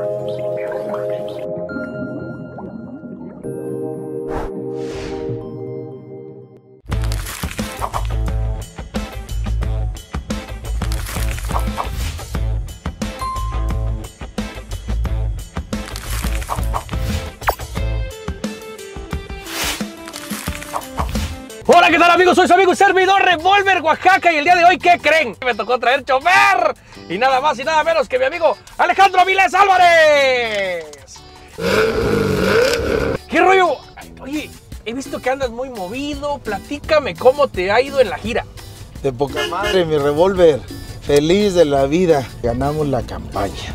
Thank you. Hola, ¿qué tal amigos? Soy su amigo y servidor Revolver Oaxaca y el día de hoy, ¿qué creen? Me tocó traer chofer y nada más y nada menos que mi amigo Alejandro Avilés Álvarez. ¿Qué rollo? Oye, he visto que andas muy movido, platícame cómo te ha ido en la gira. De poca madre, mi revólver. Feliz de la vida. Ganamos la campaña.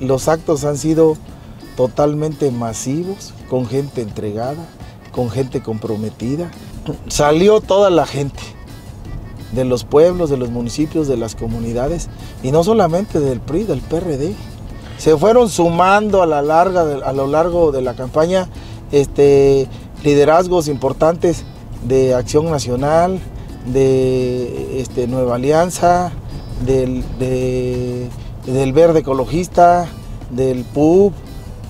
Los actos han sido totalmente masivos, con gente entregada, con gente comprometida. Salió toda la gente de los pueblos, de los municipios, de las comunidades y no solamente del PRI, del PRD. Se fueron sumando a, la larga, a lo largo de la campaña este, liderazgos importantes de Acción Nacional, de este, Nueva Alianza, del, de- del Verde Ecologista, del PUB,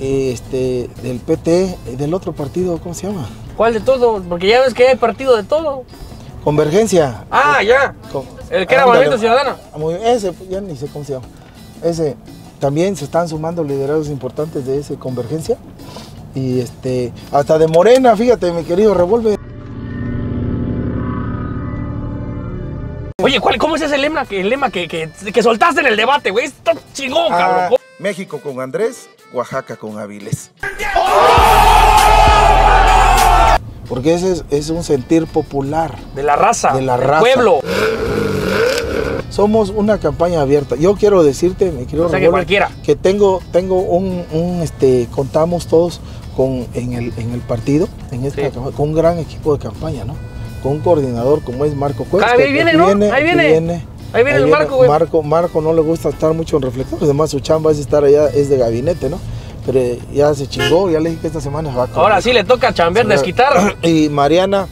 este, del PT, y del otro partido, ¿cómo se llama? ¿Cuál de todo? Porque ya ves que hay partido de todo. Convergencia. Ah, ya. Con- El que era. Movimiento Ciudadano. Muy- ese, ya ni sé cómo se llama. Ese, también se están sumando liderazgos importantes de ese Convergencia. Y este, hasta de Morena, fíjate, mi querido Revolver. Oye, ¿cuál, ¿cómo es ese lema que, el lema que, que, que soltaste en el debate, güey? Está chingón, Ah, cabrón. México con Andrés, Oaxaca con Avilés. Porque ese es, es un sentir popular. De la raza. De la del raza. pueblo. Somos una campaña abierta. Yo quiero decirte, mi querido O sea, que cualquiera. que tengo, tengo un, un, este, contamos todos con, en, el, en el partido, en esta Sí. campaña, con un gran equipo de campaña, ¿no? Con un coordinador como es Marco que- ahí viene, que ¿no? viene- Ahí que viene. Ahí viene el Marco, güey. Marco, Marco no le gusta estar mucho en reflectores, además su chamba es estar allá, es de gabinete, ¿no? Pero ya se chingó, ya le dije que esta semana se va a Ahora sí le toca chambear, desquitar. Y Mariana,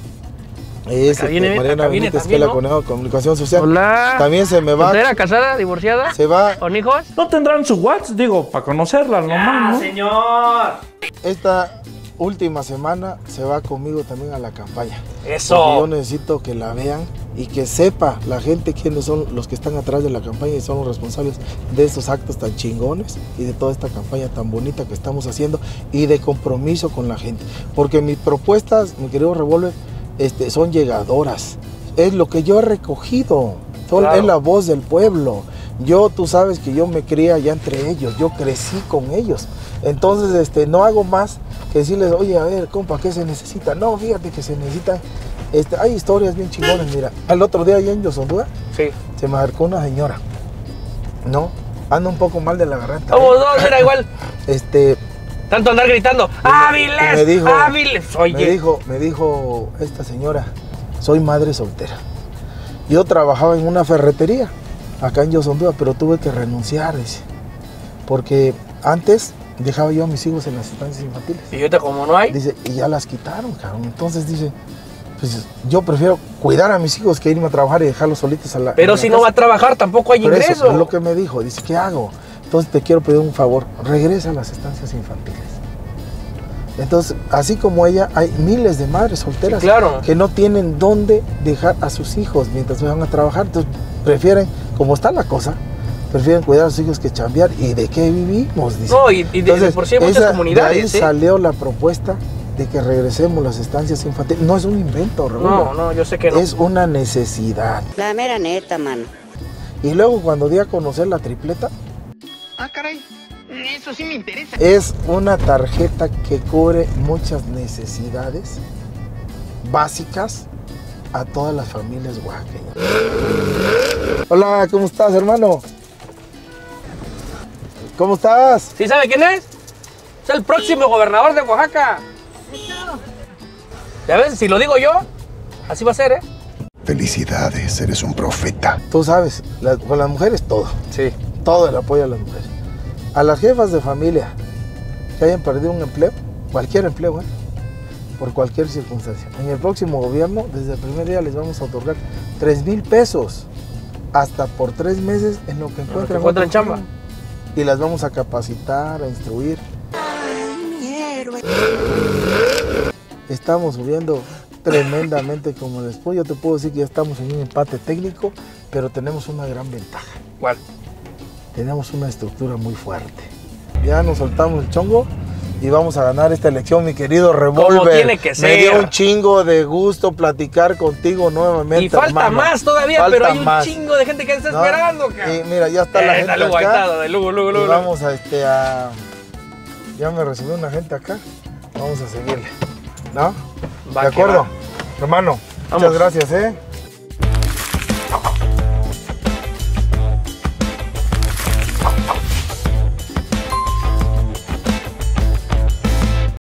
es, Acá viene, este, Mariana acá viene Benítez, también, comunicación social. Hola. También se me va, ¿Soltera, casada, divorciada? se va ¿Con hijos? No tendrán su WhatsApp, digo, para conocerla nomás, ¿no? señor! esta última semana se va conmigo también a la campaña. Porque yo Eso. necesito que la vean y que sepa la gente quiénes son los que están atrás de la campaña y son los responsables de estos actos tan chingones y de toda esta campaña tan bonita que estamos haciendo y de compromiso con la gente. Porque mis propuestas, mi querido Revolver, este, son llegadoras. Es lo que yo he recogido. Son- Claro. Es la voz del pueblo. Yo, tú sabes que yo me crié allá entre ellos, yo crecí con ellos. Entonces, este, no hago más que decirles, oye, a ver, compa, ¿qué se necesita? No, fíjate que se necesita. Este, hay historias bien chingonas, mira. El otro día allá en Yosondúa Sí. se me acercó una señora. ¿No? Anda un poco mal de la garganta. Somos dos, era igual. Este, Tanto andar gritando. ¡Áviles! me dijo, ¡Áviles! Oye. me dijo, me dijo esta señora, soy madre soltera. Yo trabajaba en una ferretería acá en Yosondúa, pero tuve que renunciar, dice. Porque antes dejaba yo a mis hijos en las estancias infantiles. Y ahorita como no hay. Dice, y ya las quitaron, cabrón. Entonces dice, pues yo prefiero cuidar a mis hijos que irme a trabajar y dejarlos solitos a la. Pero la si no va a casa". trabajar, tampoco hay Por eso, ingreso. es lo que me dijo. Dice, ¿qué hago? Entonces te quiero pedir un favor, regresa a las estancias infantiles. Entonces, así como ella, hay miles de madres solteras Sí, claro. que no tienen dónde dejar a sus hijos mientras van a trabajar. Entonces, prefieren, como está la cosa, prefieren cuidar a sus hijos que chambear. ¿Y de qué vivimos? Dice. No, y- y de- de por sí hay muchas esa- comunidades, De ahí ¿eh? salió la propuesta de que regresemos a las estancias infantiles. No es un invento, Raúl. No, no, yo sé que no. Es una necesidad. La mera neta, mano. Y luego cuando di a conocer la tripleta, Ah, caray. Eso sí me interesa. es una tarjeta que cubre muchas necesidades básicas a todas las familias oaxaqueñas. Hola, ¿cómo estás, hermano? ¿Cómo estás? ¿Sí sabe quién es? Es el próximo gobernador de Oaxaca. Ya ves, si lo digo yo, así va a ser, ¿eh? Felicidades, eres un profeta. Tú sabes, la- con las mujeres todo, Sí. todo el apoyo a las mujeres. A las jefas de familia que hayan perdido un empleo, cualquier empleo, ¿eh? por cualquier circunstancia. En el próximo gobierno, desde el primer día les vamos a otorgar 3 mil pesos hasta por tres meses en lo que encuentran, encuentran otro chamba. Y las vamos a capacitar, a instruir. Estamos subiendo tremendamente como después. Yo te puedo decir que ya estamos en un empate técnico, pero tenemos una gran ventaja. ¿Cuál? Tenemos una estructura muy fuerte. Ya nos soltamos el chongo y vamos a ganar esta elección, mi querido Revolver. tiene que Me dio ser. un chingo de gusto platicar contigo nuevamente. Y falta hermano. más todavía, Falta pero hay un más. chingo de gente que está ¿no? esperando, cabrón. Y mira, ya está la Eh, gente está acá. de Lugo, Lugo, Y Lugo. vamos a este a. Ya me recibió una gente acá. Vamos a seguirle. ¿No? Va de acuerdo. va. Hermano, Vamos. muchas gracias, ¿eh?